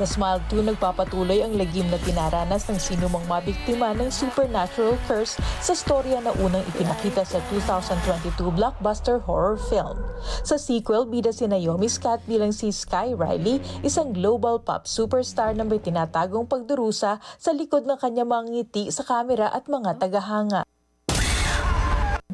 Sa Smile 2, nagpapatuloy ang lagim na dinaranas ng sinumang mabiktima ng supernatural curse sa storya na unang ipinakita sa 2022 blockbuster horror film. Sa sequel, bida si Naomi Scott bilang si Sky Riley, isang global pop superstar na may tinatagong pagdurusa sa likod ng kanyang mga ngiti sa kamera at mga tagahanga.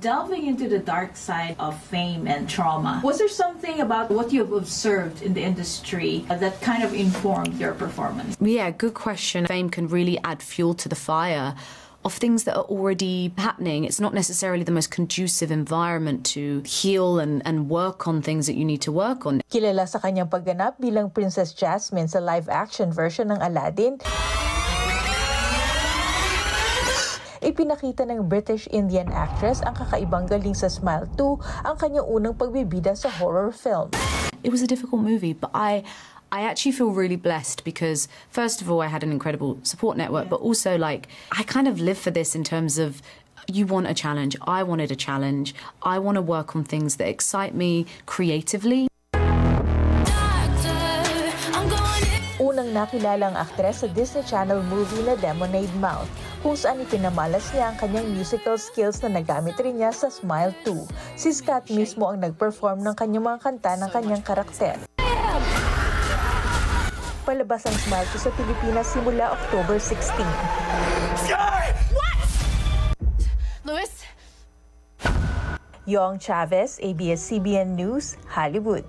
Delving into the dark side of fame and trauma, was there something about what you've observed in the industry that kind of informed your performance? Yeah, good question. Fame can really add fuel to the fire of things that are already happening. It's not necessarily the most conducive environment to heal and, and work on things that you need to work on. Kilala sa kanyang pagganap bilang Princess Jasmine sa live-action version ng Aladdin, Ipinakita ng British Indian actress ang kakaibang galing sa Smile 2 ang kanyang unang pagbibida sa horror film. It was a difficult movie, but I I actually feel really blessed because first of all I had an incredible support network, but also like I kind of live for this in terms of you want a challenge. I wanted a challenge. I want to work on things that excite me creatively. Unang nakilala ang aktres sa Disney Channel movie na Lemonade Mouth, kung saan ipinamalas niya ang kanyang musical skills na nagamit rin niya sa Smile 2. Si Scott mismo ang nag-perform ng kanyang mga kanta ng kanyang karakter. Palabas ang Smile 2 sa Pilipinas simula October 16. Lewis? Yong Chavez, ABS-CBN News, Hollywood.